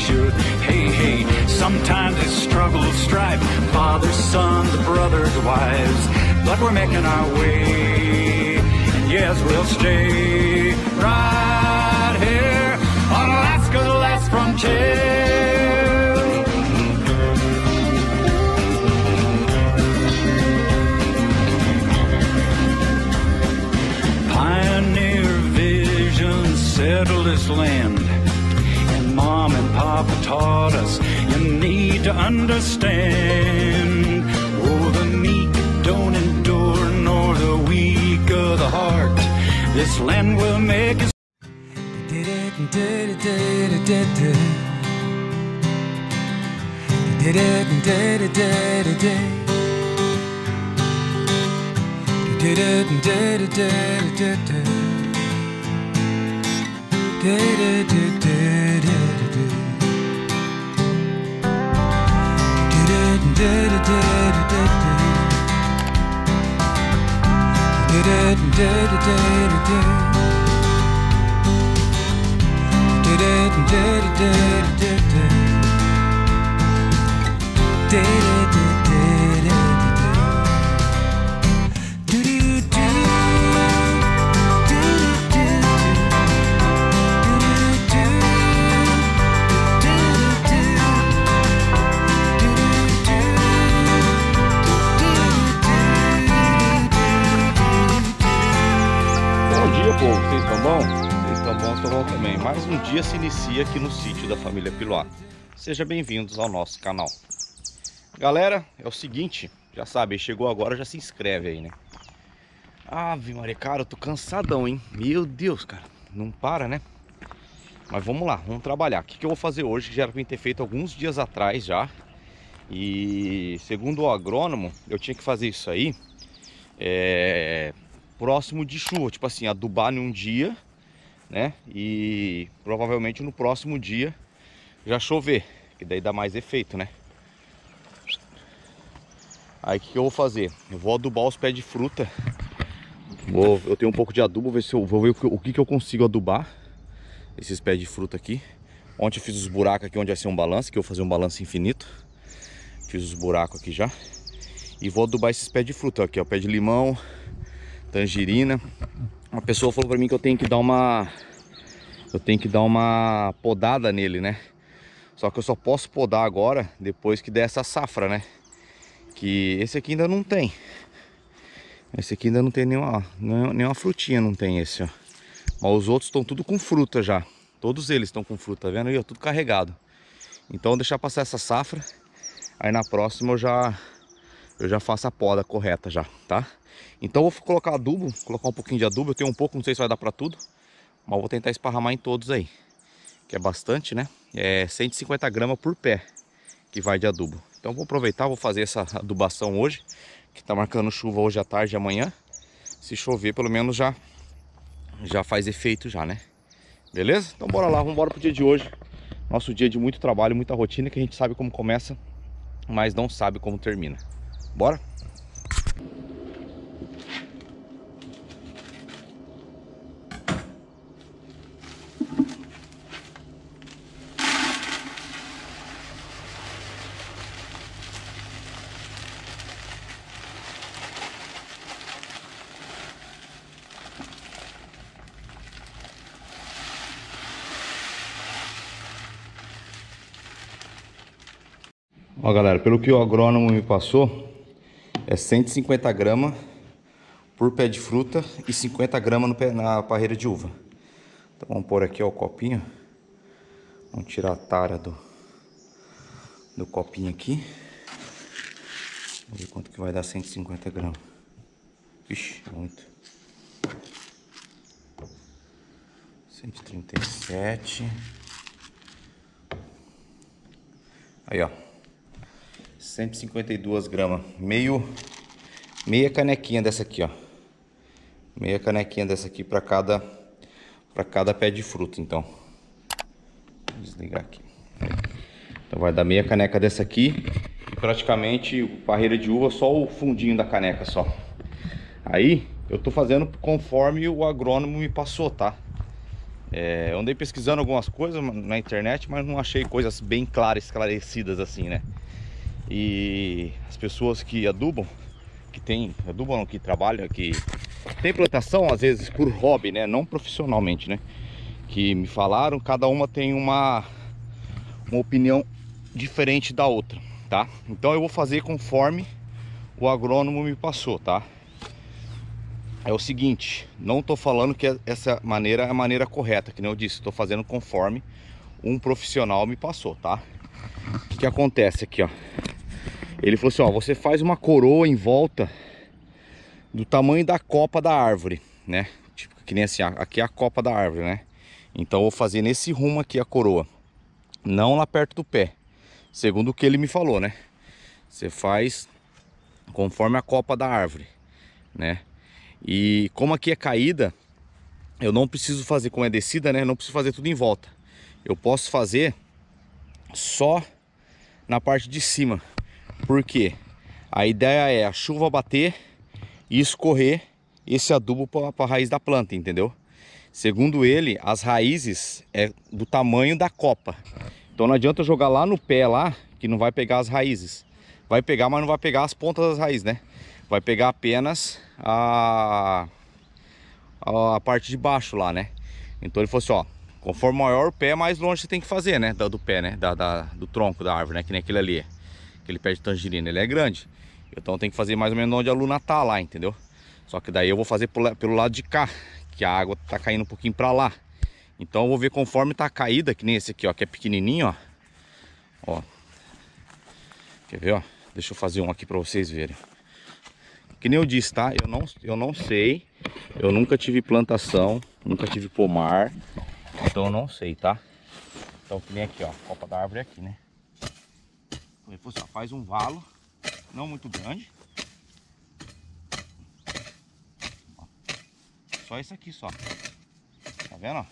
should. Hey, hey, sometimes it's struggle, strife, fathers, sons, brothers, wives, but we're making our way. And yes, we'll stay right here on Alaska's last frontier. Taught us you need to understand. Oh, the meek don't endure, nor the weak of the heart. This land will make us. da da da da Mais um dia se inicia aqui no sítio da família Piloá. Sejam bem-vindos ao nosso canal. Galera, é o seguinte, já sabe, chegou agora, já se inscreve aí, né? Ave Maria, cara, eu tô cansadão, hein? Meu Deus, cara, não para, né? Mas vamos lá, vamos trabalhar. O que, eu vou fazer hoje, que já era pra eu ter feito alguns dias atrás já. E segundo o agrônomo, eu tinha que fazer isso aí é, próximo de chuva, tipo assim, adubar num dia, né? E provavelmente no próximo dia já chover, que daí dá mais efeito, né? Aí o que, que eu vou fazer? Eu vou adubar os pés de fruta. Vou, eu tenho um pouco de adubo, ver se eu vou ver o que, que, eu consigo adubar esses pés de fruta aqui. Ontem eu fiz os buracos aqui onde vai ser um balanço, que eu vou fazer um balanço infinito. Fiz os buracos aqui já. E vou adubar esses pés de fruta aqui, ó, pé de limão, tangerina. Uma pessoa falou pra mim que eu tenho que dar uma eu tenho que dar uma podada nele, né? Só que eu só posso podar agora depois que der essa safra, né? Que esse aqui ainda não tem. Esse aqui ainda não tem nenhuma, nenhuma frutinha, não tem esse, ó. Mas os outros estão tudo com fruta já. Todos eles estão com fruta, tá vendo aí? Ó, tudo carregado. Então deixar passar essa safra. Aí na próxima eu já eu já faço a poda correta já, tá? Então vou colocar adubo, colocar um pouquinho de adubo. Eu tenho um pouco, não sei se vai dar pra tudo. Mas vou tentar esparramar em todos aí. Que é bastante, né? É 150 gramas por pé que vai de adubo. Então vou aproveitar, vou fazer essa adubação hoje. Que tá marcando chuva hoje à tarde e amanhã. Se chover, pelo menos já, já faz efeito já, né? Beleza? Então bora lá, vamos embora pro dia de hoje. Nosso dia de muito trabalho, muita rotina, que a gente sabe como começa, mas não sabe como termina. Bora? Ó galera, pelo que o agrônomo me passou, é 150 gramas por pé de fruta e 50 gramas na parreira de uva. Então vamos pôr aqui ó, o copinho. Vamos tirar a tara do, do copinho aqui. Vamos ver quanto que vai dar 150 gramas. Vixe, muito. 137. Aí, ó. 152 gramas. Meio, meia canequinha dessa aqui, ó. Meia canequinha dessa aqui para cada, para cada pé de fruta, então. Vou desligar aqui. Então vai dar meia caneca dessa aqui. E praticamente parreira de uva, só o fundinho da caneca só. Aí eu tô fazendo conforme o agrônomo me passou, tá? É, eu andei pesquisando algumas coisas na internet, mas não achei coisas bem claras, esclarecidas assim, né? E as pessoas que adubam, que tem, adubam não, que trabalham, que tem plantação às vezes por hobby, né? Não profissionalmente, né? Que me falaram, cada uma tem uma, uma opinião diferente da outra, tá? Então eu vou fazer conforme o agrônomo me passou, tá? é o seguinte, não estou falando que essa maneira é a maneira correta, que nem eu disse, estou fazendo conforme um profissional me passou, tá? O que acontece aqui, ó? Ele falou assim, ó, você faz uma coroa em volta do tamanho da copa da árvore, né? Tipo, que nem assim, aqui é a copa da árvore, né? Então eu vou fazer nesse rumo aqui a coroa, não lá perto do pé, segundo o que ele me falou, né? Você faz conforme a copa da árvore, né? E como aqui é caída, eu não preciso fazer, como é descida, né? Não preciso fazer tudo em volta. Eu posso fazer só na parte de cima. Porque a ideia é a chuva bater e escorrer esse adubo para a raiz da planta, entendeu? Segundo ele, as raízes é do tamanho da copa. Então não adianta jogar lá no pé lá, que não vai pegar as raízes. Vai pegar, mas não vai pegar as pontas das raízes, né? vai pegar apenas a, a parte de baixo lá, né? Então ele falou assim, ó, conforme maior o pé, mais longe você tem que fazer, né? Do, do pé, né? Da, da, do tronco da árvore, né? Que nem aquele ali, aquele pé de tangerina, ele é grande. Então tem que fazer mais ou menos onde a luna tá lá, entendeu? Só que daí eu vou fazer pelo, lado de cá, que a água tá caindo um pouquinho pra lá. Então eu vou ver conforme tá caída, que nem esse aqui, ó, que é pequenininho, ó. Ó. Quer ver, ó? Deixa eu fazer um aqui pra vocês verem. Que nem eu disse, tá? Eu não, eu não sei. Eu nunca tive plantação, nunca tive pomar. Então eu não sei, tá? Então que nem aqui, ó. Copa da árvore é aqui, né? Depois, ó, faz um valo, não muito grande. Ó, só isso aqui só. Tá vendo,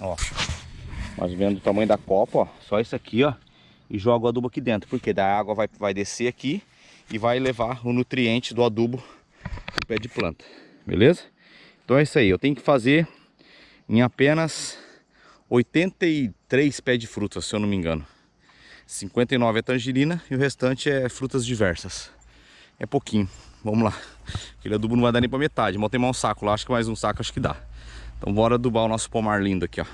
ó? Mas vendo o tamanho da copa, ó. Só isso aqui, ó. E joga o adubo aqui dentro. Porque daí a água vai, vai descer aqui e vai levar o nutriente do adubo do pé de planta, beleza? Então é isso aí, eu tenho que fazer em apenas 83 pés de frutas, se eu não me engano. 59 é tangerina e o restante é frutas diversas. É pouquinho, vamos lá. Aquele adubo não vai dar nem pra metade, mas tem mais um saco lá, acho que mais um saco acho que dá. Então bora adubar o nosso pomar lindo aqui, ó.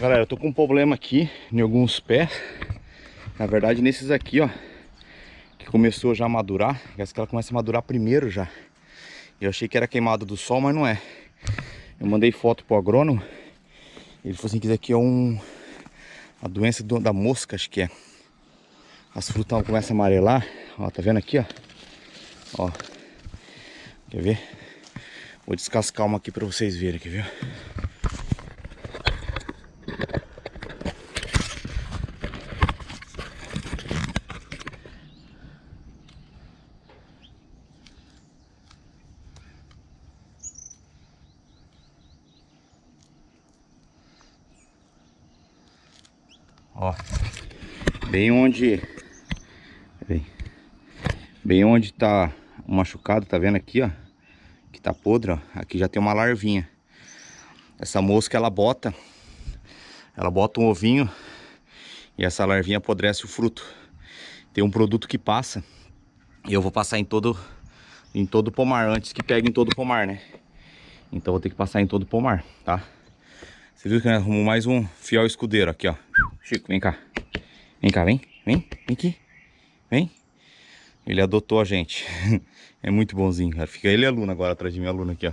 Galera, eu tô com um problema aqui em alguns pés. Na verdade, nesses aqui, ó. Que começou já a madurar. Essa que ela começa a madurar primeiro já. Eu achei que era queimado do sol, mas não é. Eu mandei foto pro agrônomo. Ele falou assim que isso aqui é um... A doença do, da mosca, acho que é. As frutas começam a amarelar. Ó, tá vendo aqui, ó? Ó. Quer ver? Vou descascar uma aqui pra vocês verem, quer ver? Ó, bem onde, bem, bem onde tá o machucado, tá vendo aqui, ó? Que tá podre, ó. Aqui já tem uma larvinha. Essa mosca, ela bota, ela bota um ovinho e essa larvinha apodrece o fruto. Tem um produto que passa e eu vou passar em todo, em todo pomar, antes que pegue em todo pomar, né? Então vou ter que passar em todo pomar, tá? Você viu que nós arrumamos mais um fiel escudeiro aqui, ó. Chico, vem cá. Vem cá, vem. Vem, vem aqui. Vem. Ele adotou a gente. é muito bonzinho, cara. Fica ele e a Luna agora atrás de mim, a Luna aqui, ó.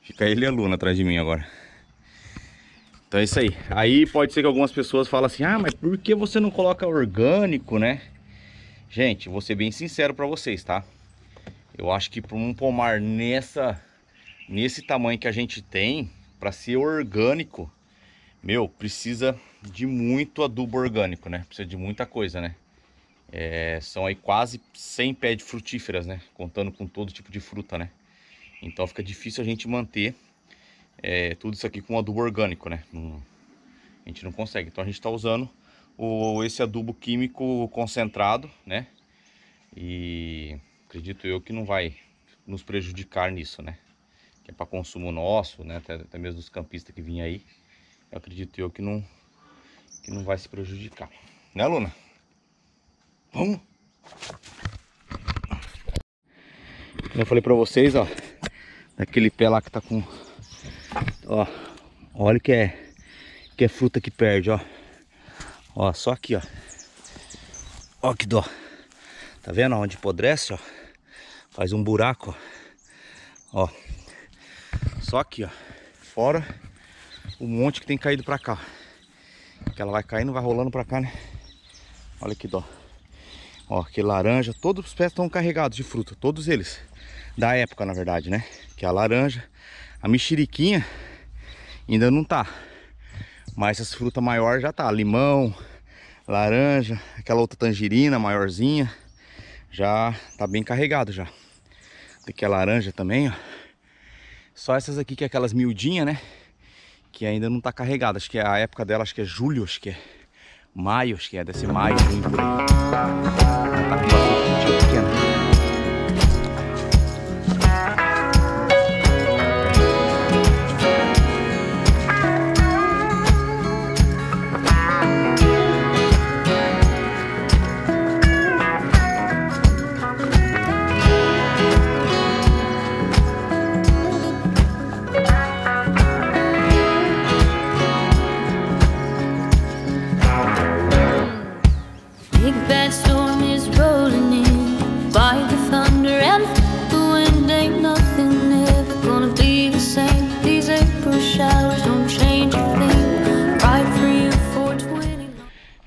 Fica ele e a Luna atrás de mim agora. Então é isso aí. Aí pode ser que algumas pessoas falem assim, ah, mas por que você não coloca orgânico, né? Gente, vou ser bem sincero pra vocês, tá? Eu acho que para um pomar nessa, nesse tamanho que a gente tem, para ser orgânico, meu, precisa de muito adubo orgânico, né? Precisa de muita coisa, né? É, são aí quase 100 pés de frutíferas, né? Contando com todo tipo de fruta, né? Então fica difícil a gente manter é, tudo isso aqui com adubo orgânico, né? A gente não consegue. Então a gente está usando o, esse adubo químico concentrado, né? E acredito eu que não vai nos prejudicar nisso, né? Que é para consumo nosso, né? Até, até mesmo dos campistas que vinham aí. Eu acredito eu que não, que não vai se prejudicar. Né, Luna? Vamos? Eu falei pra vocês, ó. Daquele pé lá que tá com... Ó. Olha que é... Que é fruta que perde, ó. Ó, só aqui, ó. Ó que dó. Tá vendo onde apodrece, ó? Faz um buraco, ó. Ó. Só aqui, ó. Fora o monte que tem caído pra cá. Que ela vai caindo, vai rolando pra cá, né? Olha que dó. Ó, que laranja. Todos os pés estão carregados de fruta. Todos eles. Da época, na verdade, né? Que é a laranja. A mexeriquinha ainda não tá. Mas essas frutas maiores já tá. Limão, laranja, aquela outra tangerina maiorzinha. Já tá bem carregado já. Aqui é laranja também, ó. Só essas aqui que é aquelas miudinhas, né? Que ainda não está carregada. Acho que é a época dela, acho que é julho, acho que é maio, acho que é, deve ser maio, junho por aí. Tá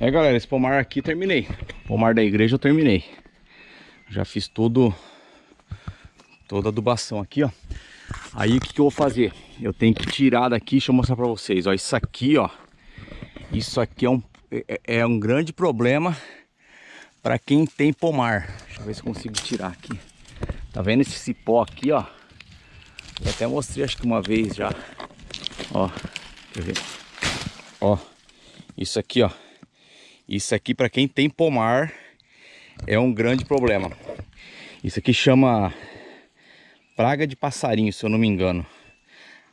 É galera, esse pomar aqui terminei. Pomar da igreja eu terminei. Já fiz todo toda a adubação aqui, ó. Aí o que, que eu vou fazer? Eu tenho que tirar daqui, deixa eu mostrar pra vocês, ó. Isso aqui, ó. Isso aqui é um, é, é um grande problema para quem tem pomar. Deixa eu ver se eu consigo tirar aqui. Tá vendo esse cipó aqui, ó? Eu até mostrei acho que uma vez já. Ó, quer ver? Ó, isso aqui, ó. Isso aqui para quem tem pomar é um grande problema. Isso aqui chama praga de passarinho, se eu não me engano.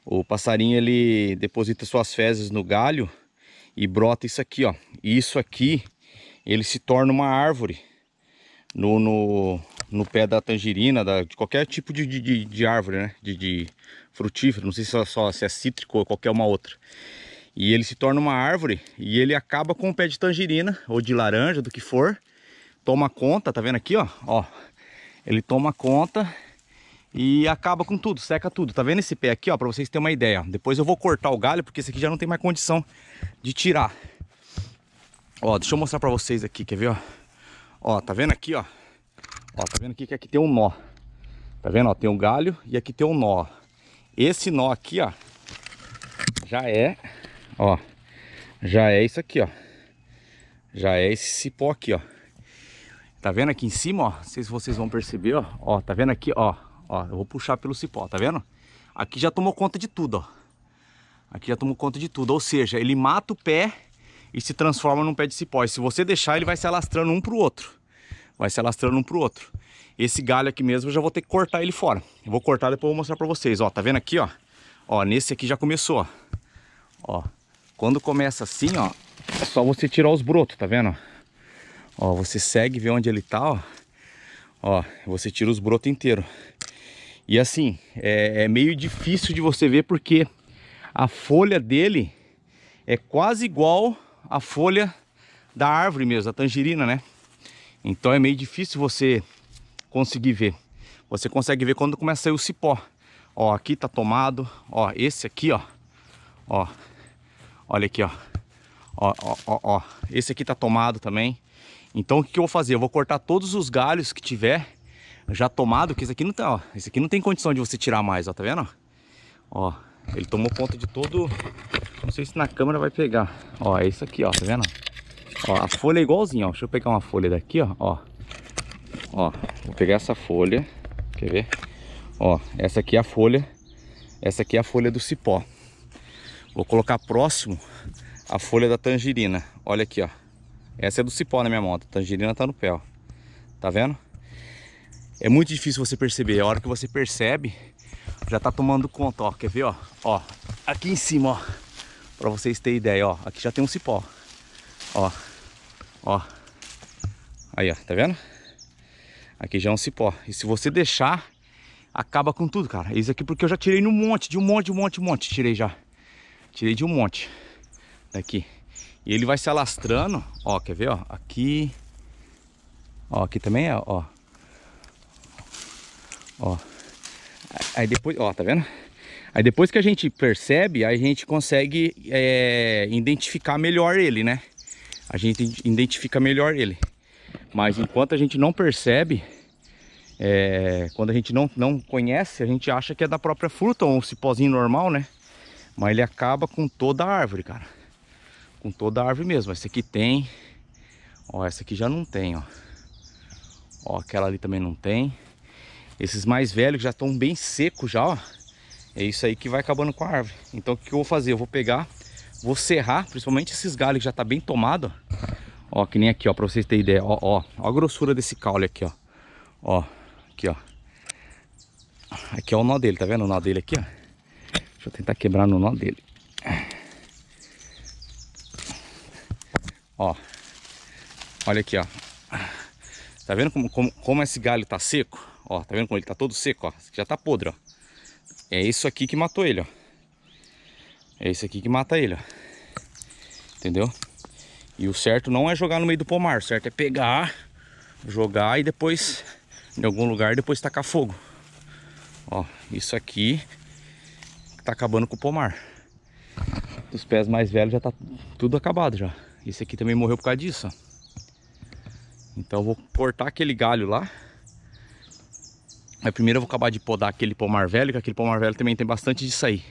O passarinho ele deposita suas fezes no galho e brota isso aqui, ó. E isso aqui ele se torna uma árvore no, no, no pé da tangerina, da, de qualquer tipo de, de, de árvore, né? De, de frutífero, não sei se é só se é cítrico ou qualquer uma outra. E ele se torna uma árvore e ele acaba com o pé de tangerina ou de laranja, do que for. Toma conta, tá vendo aqui, ó? Ó, ele toma conta e acaba com tudo, seca tudo. Tá vendo esse pé aqui, ó, pra vocês terem uma ideia. Depois eu vou cortar o galho, porque esse aqui já não tem mais condição de tirar. Ó, deixa eu mostrar pra vocês aqui, quer ver, ó? Ó, tá vendo aqui, ó? Ó, tá vendo aqui que aqui tem um nó. Tá vendo, ó? Tem um galho e aqui tem um nó. Esse nó aqui, ó, já é, ó, já é isso aqui, ó. Já é esse cipó aqui, ó. Tá vendo aqui em cima, ó? Não sei se vocês vão perceber, ó. Ó, tá vendo aqui, ó. Ó, eu vou puxar pelo cipó, tá vendo? Aqui já tomou conta de tudo, ó. Aqui já tomou conta de tudo. Ou seja, ele mata o pé e se transforma num pé de cipó. E se você deixar, ele vai se alastrando um pro outro. Vai se alastrando um pro outro. Esse galho aqui mesmo, eu já vou ter que cortar ele fora. Eu vou cortar, depois eu vou mostrar pra vocês. Ó, tá vendo aqui, ó? Ó, nesse aqui já começou, ó. Ó, quando começa assim, ó, é só você tirar os brotos, tá vendo? Ó, você segue, vê onde ele tá, ó. Ó, você tira os brotos inteiros. E assim, é, é meio difícil de você ver porque a folha dele é quase igual a folha da árvore mesmo, a tangerina, né? Então é meio difícil você conseguir ver. Você consegue ver quando começa a sair o cipó. Ó, aqui tá tomado. Ó, esse aqui, ó. Ó. Olha aqui, ó. Ó, ó, ó, ó. Esse aqui tá tomado também. Então o que, que eu vou fazer? Eu vou cortar todos os galhos que tiver já tomado, que esse aqui não tá, ó. Esse aqui não tem condição de você tirar mais, ó, tá vendo? Ó, ele tomou conta de todo... Não sei se na câmera vai pegar. Ó, é isso aqui, ó, tá vendo? Ó, a folha é igualzinha, ó. Deixa eu pegar uma folha daqui, ó, ó. Ó, vou pegar essa folha, quer ver? Ó, essa aqui é a folha, essa aqui é a folha do cipó. Vou colocar próximo a folha da tangerina. Olha aqui, ó. Essa é do cipó na minha moto. A tangerina tá no pé, ó. Tá vendo? É muito difícil você perceber. A hora que você percebe, já tá tomando conta, ó. Quer ver, ó? Ó, aqui em cima, ó. Pra vocês terem ideia, ó. Aqui já tem um cipó. Ó. Ó. Aí, ó. Tá vendo? Aqui já é um cipó. E se você deixar, acaba com tudo, cara. Isso aqui porque eu já tirei no monte, de um monte, de um monte, de um monte. Tirei já. Tirei de um monte. Daqui. E ele vai se alastrando. Ó, quer ver, ó? Aqui. Ó, aqui também é, ó. Ó. Aí depois, ó, tá vendo? Aí depois que a gente percebe, a gente consegue é, identificar melhor ele, né? A gente identifica melhor ele. Mas enquanto a gente não percebe, é, quando a gente não, não conhece, a gente acha que é da própria fruta ou um cipózinho normal, né? Mas ele acaba com toda a árvore, cara. Com toda a árvore mesmo. Esse aqui tem. Ó, essa aqui já não tem, ó. Ó, aquela ali também não tem. Esses mais velhos já estão bem secos já, ó. É isso aí que vai acabando com a árvore. Então o que eu vou fazer? Eu vou pegar, vou serrar, principalmente esses galhos que já tá bem tomado. Ó, que nem aqui, ó, pra vocês terem ideia. Ó, ó, ó a grossura desse caule aqui, ó. Ó, aqui, ó. Aqui é o nó dele, tá vendo o nó dele aqui, ó? Deixa eu tentar quebrar no nó dele. Ó. Olha aqui, ó. Tá vendo como, como, como esse galho tá seco? Ó, tá vendo como ele tá todo seco, ó? Já tá podre, ó. É isso aqui que matou ele, ó. É isso aqui que mata ele, ó. Entendeu? E o certo não é jogar no meio do pomar. O certo é pegar, jogar e depois, em algum lugar, depois tacar fogo. Ó, isso aqui que tá acabando com o pomar. Dos pés mais velhos já tá tudo acabado já. Esse aqui também morreu por causa disso. Então eu vou cortar aquele galho lá. Mas primeiro eu vou acabar de podar aquele pomar velho, que aquele pomar velho também tem bastante disso aí.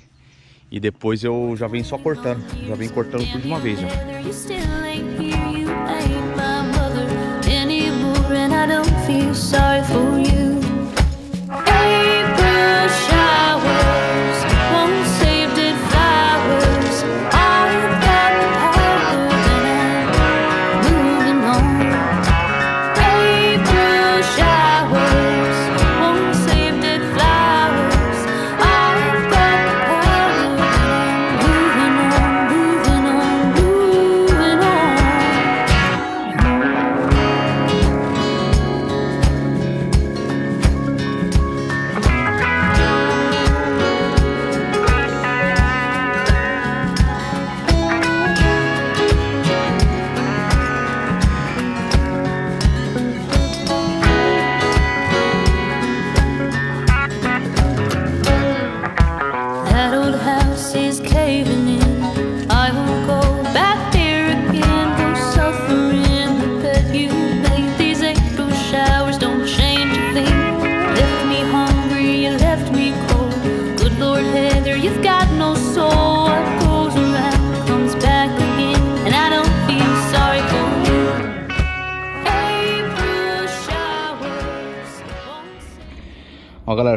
E depois eu já venho só cortando, já venho cortando tudo de uma vez já.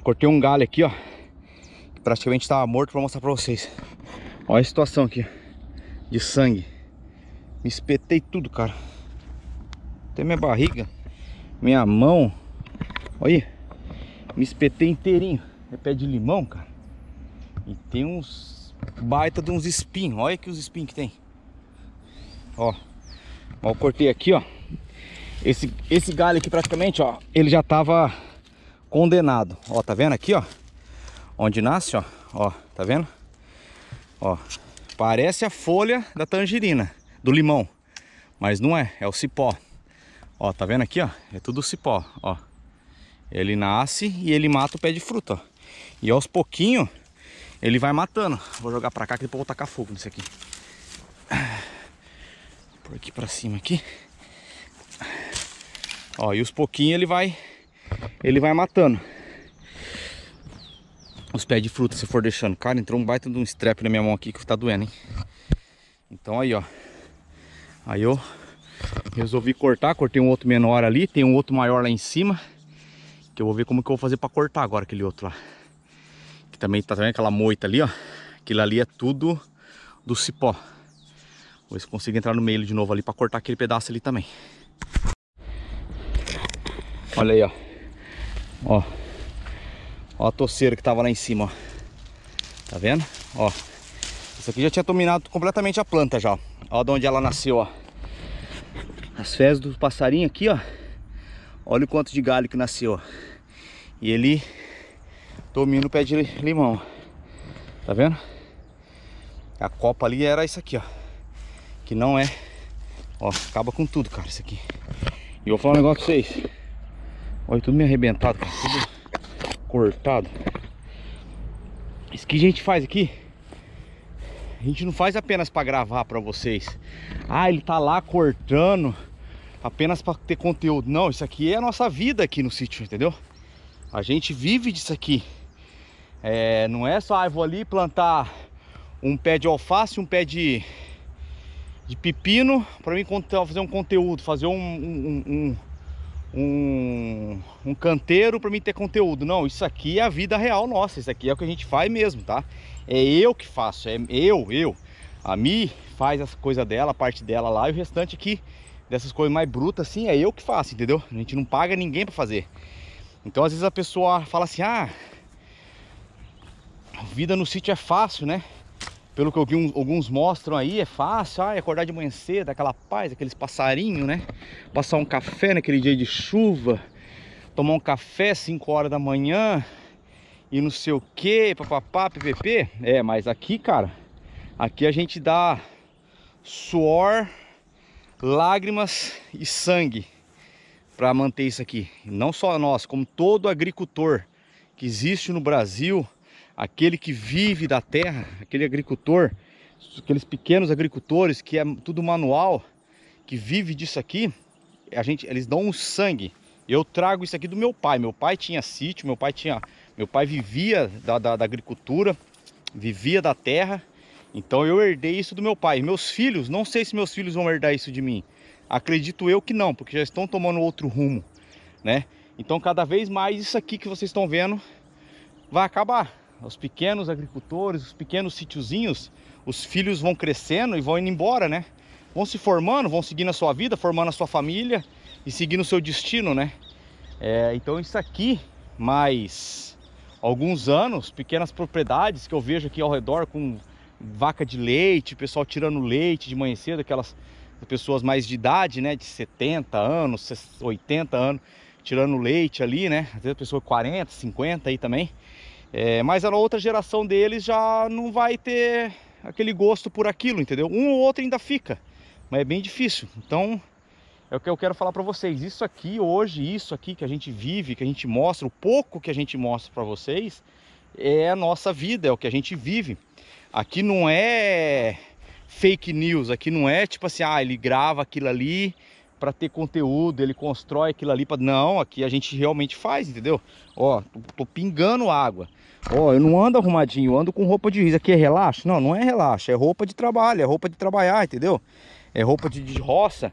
Cortei um galho aqui, ó. Que praticamente tava morto pra mostrar pra vocês. Olha a situação aqui, de sangue. Me espetei tudo, cara. Até minha barriga, minha mão. Olha aí. Me espetei inteirinho. É pé de limão, cara. E tem uns baita de uns espinhos. Olha aqui os espinhos que tem. Ó. Ó, eu cortei aqui, ó. Esse, esse galho aqui praticamente, ó. Ele já tava condenado. Ó, tá vendo aqui, ó? Onde nasce, ó. Ó, tá vendo? Ó. Parece a folha da tangerina, do limão. Mas não é, é o cipó. Ó, tá vendo aqui, ó? É tudo cipó, ó. Ele nasce e ele mata o pé de fruta, ó. E aos pouquinhos ele vai matando. Vou jogar pra cá que depois vou tacar fogo nisso aqui. Por aqui pra cima aqui. Ó, e os pouquinhos ele vai ele vai matando. Os pés de fruta se for deixando. Cara, entrou um baita de um strap na minha mão aqui que tá doendo, hein? Então aí, ó. Aí eu resolvi cortar, cortei um outro menor ali, tem um outro maior lá em cima. Que eu vou ver como que eu vou fazer pra cortar agora aquele outro lá. Que também tá vendo aquela moita ali, ó. Aquilo ali é tudo do cipó. Vou ver se consigo entrar no meio de novo ali pra cortar aquele pedaço ali também. Olha aí, ó. Ó. Ó a toceira que tava lá em cima, ó. Tá vendo? Ó. Isso aqui já tinha dominado completamente a planta já, ó. Ó de onde ela nasceu, ó. As fezes do passarinho aqui, ó. Olha o quanto de galho que nasceu, ó. E ele domina o pé de limão. Tá vendo? A copa ali era isso aqui, ó. Que não é. Ó, acaba com tudo, cara, isso aqui. E eu vou falar um negócio pra vocês. Olha, tudo me arrebentado, cara. Tudo cortado. Isso que a gente faz aqui, a gente não faz apenas para gravar para vocês. Ah, ele tá lá cortando apenas para ter conteúdo. Não, isso aqui é a nossa vida aqui no sítio, entendeu? A gente vive disso aqui. É, não é só, ah, vou ali plantar um pé de alface, um pé de, de pepino para mim fazer um conteúdo, fazer um, um, um um, um canteiro para mim ter conteúdo. Não, isso aqui é a vida real nossa. Isso aqui é o que a gente faz mesmo, tá? É eu que faço, é eu, eu. A Mi faz essa coisa dela, a parte dela lá, e o restante aqui, dessas coisas mais brutas, assim, é eu que faço, entendeu? A gente não paga ninguém para fazer. Então, às vezes a pessoa fala assim, ah, vida no sítio é fácil, né? Pelo que alguns, mostram aí, é fácil, ah, acordar de manhã cedo, aquela paz, aqueles passarinhos, né? Passar um café naquele dia de chuva, tomar um café 5 horas da manhã e não sei o que, papapá, ppp. É, mas aqui, cara, aqui a gente dá suor, lágrimas e sangue para manter isso aqui. Não só nós, como todo agricultor que existe no Brasil, aquele que vive da terra, aquele agricultor, aqueles pequenos agricultores que é tudo manual, que vive disso aqui, a gente, eles dão um sangue. Eu trago isso aqui do meu pai. Meu pai tinha sítio, meu pai tinha, meu pai vivia da, da, da agricultura, vivia da terra. Então eu herdei isso do meu pai. Meus filhos, não sei se meus filhos vão herdar isso de mim. Acredito eu que não, porque já estão tomando outro rumo, né? Então cada vez mais isso aqui que vocês estão vendo vai acabar os pequenos agricultores, os pequenos sítiozinhos, os filhos vão crescendo e vão indo embora, né? Vão se formando, vão seguindo a sua vida, formando a sua família e seguindo o seu destino, né? É, então isso aqui, mais alguns anos, pequenas propriedades que eu vejo aqui ao redor com vaca de leite, pessoal tirando leite de manhã cedo, aquelas pessoas mais de idade, né, de 70 anos, 80 anos, tirando leite ali, né, às vezes a pessoa 40, 50 aí também, é, mas a outra geração deles já não vai ter aquele gosto por aquilo, entendeu? Um ou outro ainda fica, mas é bem difícil. Então, é o que eu quero falar para vocês. Isso aqui hoje, isso aqui que a gente vive, que a gente mostra, o pouco que a gente mostra para vocês, é a nossa vida, é o que a gente vive. Aqui não é fake news, aqui não é tipo assim, ah, ele grava aquilo ali para ter conteúdo, ele constrói aquilo ali para não, aqui a gente realmente faz, entendeu? Ó, tô, tô pingando água. Ó, eu não ando arrumadinho, eu ando com roupa de riso. Aqui é relaxo? Não, não é relaxo, é roupa de trabalho, é roupa de trabalhar, entendeu? É roupa de, de roça.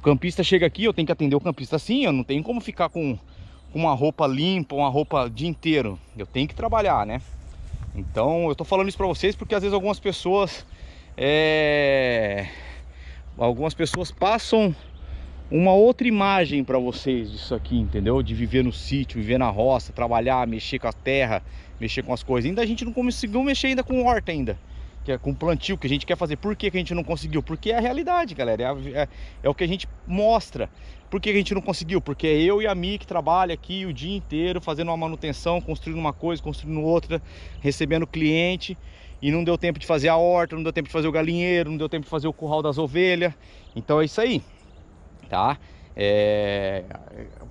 O campista chega aqui, eu tenho que atender o campista assim, eu não tenho como ficar com com uma roupa limpa, uma roupa o dia inteiro. Eu tenho que trabalhar, né? Então eu tô falando isso pra vocês porque às vezes algumas pessoas é... algumas pessoas passam uma outra imagem para vocês disso aqui, entendeu? De viver no sítio, viver na roça, trabalhar, mexer com a terra, mexer com as coisas. Ainda a gente não conseguiu mexer ainda com horta ainda, que é com plantio que a gente quer fazer. Por que, que a gente não conseguiu? Porque é a realidade, galera. É, é, é o que a gente mostra. Por que, que a gente não conseguiu? Porque é eu e a Mi que trabalha aqui o dia inteiro fazendo uma manutenção, construindo uma coisa, construindo outra, recebendo cliente e não deu tempo de fazer a horta, não deu tempo de fazer o galinheiro, não deu tempo de fazer o curral das ovelhas. Então é isso aí tá? É,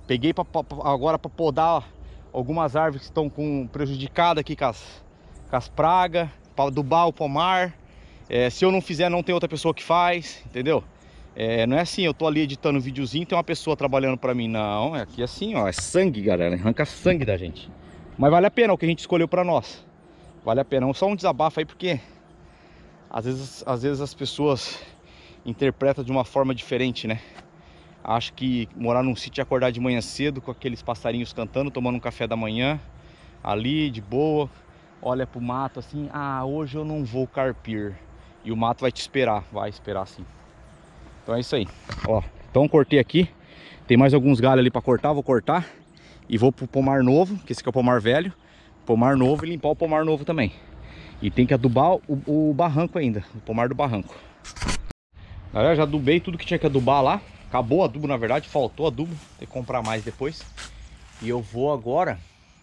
peguei pra, pra, agora para podar algumas árvores que estão com prejudicada aqui com as, com as pragas, para adubar o pomar. É, se eu não fizer, não tem outra pessoa que faz, entendeu? É, não é assim, eu tô ali editando um videozinho tem uma pessoa trabalhando para mim, não. É aqui assim, ó, é sangue, galera, arranca sangue da gente. Mas vale a pena o que a gente escolheu para nós. Vale a pena, só um desabafo aí, porque às vezes, às vezes as pessoas interpretam de uma forma diferente, né? Acho que morar num sítio e acordar de manhã cedo com aqueles passarinhos cantando, tomando um café da manhã, ali de boa, olha pro mato assim, ah, hoje eu não vou carpir. E o mato vai te esperar, vai esperar sim. Então é isso aí. Ó, então cortei aqui. Tem mais alguns galhos ali para cortar, vou cortar. E vou pro pomar novo, que esse aqui é o pomar velho. Pomar novo e limpar o pomar novo também. E tem que adubar o, o barranco ainda, o pomar do barranco. Galera, já adubei tudo que tinha que adubar lá. Acabou adubo, na verdade, faltou adubo. Tem que comprar mais depois. E eu vou agora,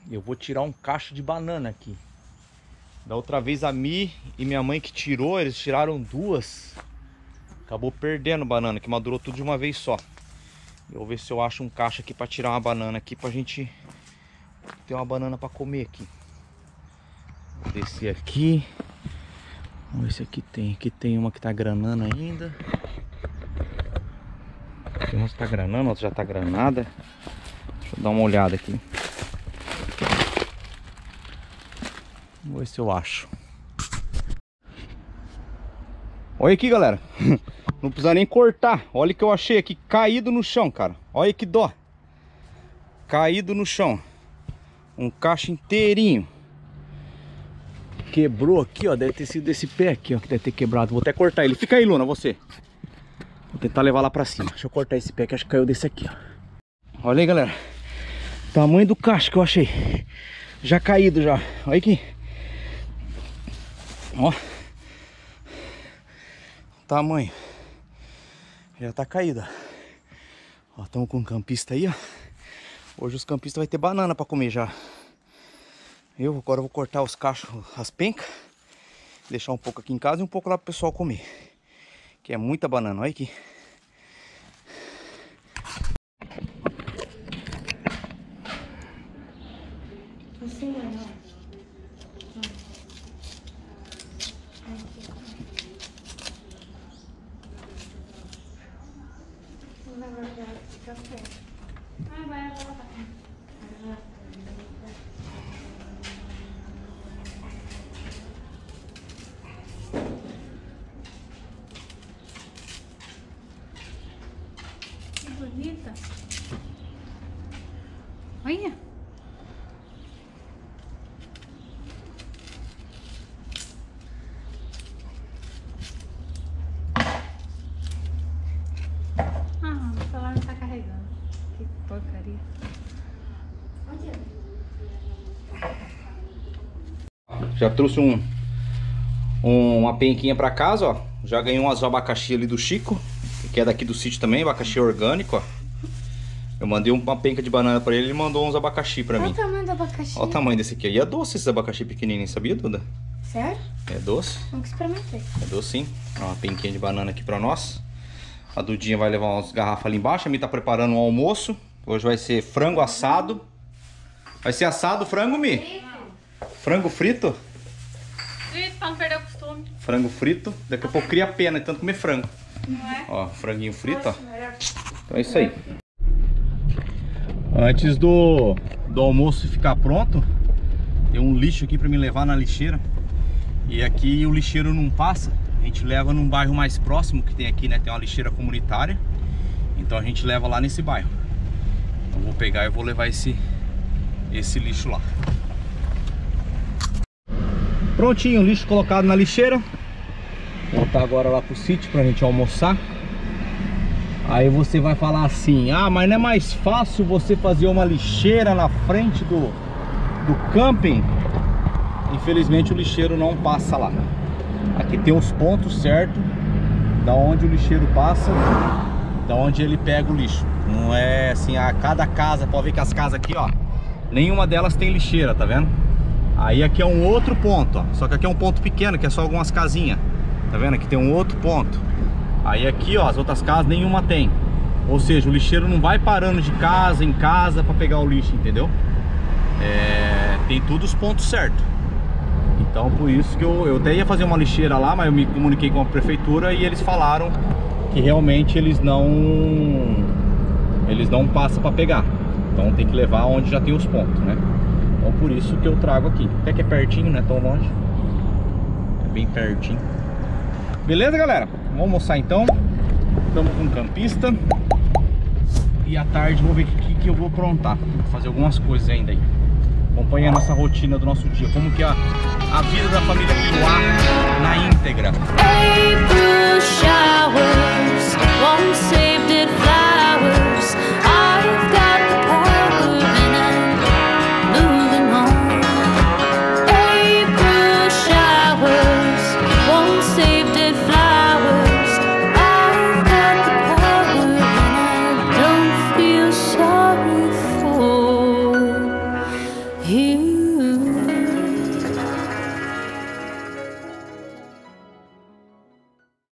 eu vou tirar um cacho de banana aqui. Da outra vez a Mi e minha mãe que tirou, eles tiraram duas. Acabou perdendo banana, que madurou tudo de uma vez só. Eu vou ver se eu acho um cacho aqui para tirar uma banana aqui pra gente ter uma banana para comer aqui. Vou descer aqui. Vamos ver se aqui tem. Aqui tem uma que tá granando ainda. Tem tá granando, outra já tá granada. Deixa eu dar uma olhada aqui. Vamos ver se eu acho. Olha aqui, galera. Não precisa nem cortar. Olha o que eu achei aqui, caído no chão, cara. Olha que dó. Caído no chão. Um cacho inteirinho. Quebrou aqui, ó. Deve ter sido desse pé aqui, ó. Que deve ter quebrado. Vou até cortar ele. Fica aí, Luna, você. Vou tentar levar lá pra cima. Deixa eu cortar esse pé que acho que caiu desse aqui, ó. Olha aí, galera. Tamanho do cacho que eu achei. Já caído já. Olha aqui. Ó. Tamanho. Já tá caída. Ó, estamos com um campista aí, ó. Hoje os campistas vai ter banana pra comer já. Eu agora vou cortar os cachos, as pencas. Deixar um pouco aqui em casa e um pouco lá pro pessoal comer. Que é muita banana, olha aqui. Assim, verdade, fica perto. Ah, vai agora. Que bonita. Olha. Ah, o celular não tá carregando. Que porcaria. Já trouxe um, um- uma penquinha pra casa, ó. Já ganhei umas abacaxi ali do Chico, que é daqui do sítio também, abacaxi orgânico, ó. Eu mandei uma penca de banana pra ele, ele mandou uns abacaxi pra Olha mim. o tamanho do abacaxi. Olha o tamanho desse aqui. E é doce esses abacaxi pequenininhos, sabia, Duda? Sério? É doce. Nunca experimentei. É doce sim. Ó, Uma penquinha de banana aqui pra nós. A Dudinha vai levar umas garrafas ali embaixo. A Mi tá preparando um almoço. Hoje vai ser frango assado. Vai ser assado frango, Mi? Frango frito? Frito pra não perder o costume. Frango frito. Daqui a pouco cria pena de tanto comer frango. Não é? Ó, franguinho frito, ó. Melhor. Então é isso aí. Antes do, do almoço ficar pronto, tem um lixo aqui para me levar na lixeira. E aqui o lixeiro não passa. A gente leva num bairro mais próximo que tem aqui, né? Tem uma lixeira comunitária. Então a gente leva lá nesse bairro. Então vou pegar e vou levar esse, esse lixo lá. Prontinho, lixo colocado na lixeira. Voltar agora lá pro sítio pra gente almoçar. Aí você vai falar assim, ah, mas não é mais fácil você fazer uma lixeira na frente do, do camping? Infelizmente o lixeiro não passa lá. Aqui tem os pontos certos da onde o lixeiro passa, da onde ele pega o lixo. Não é assim, a cada casa, pode ver que as casas aqui, ó, nenhuma delas tem lixeira, tá vendo? Aí aqui é um outro ponto, ó. Só que aqui é um ponto pequeno, que é só algumas casinhas. Tá vendo? Aqui tem um outro ponto. Aí aqui, ó, as outras casas nenhuma tem. Ou seja, o lixeiro não vai parando de casa em casa para pegar o lixo, entendeu? É, tem todos os pontos certos. Então por isso que eu, eu até ia fazer uma lixeira lá, mas eu me comuniquei com a prefeitura e eles falaram que realmente eles não eles não passam para pegar. Então tem que levar onde já tem os pontos, né? Então por isso que eu trago aqui. Até que é pertinho, não é tão longe. É bem pertinho. Beleza, galera? Vamos almoçar então. Estamos com um campista. E à tarde vou ver o que, que eu vou aprontar. Vou fazer algumas coisas ainda aí. Acompanha a nossa rotina do nosso dia. Como que é a, a vida da família Piruá na íntegra. April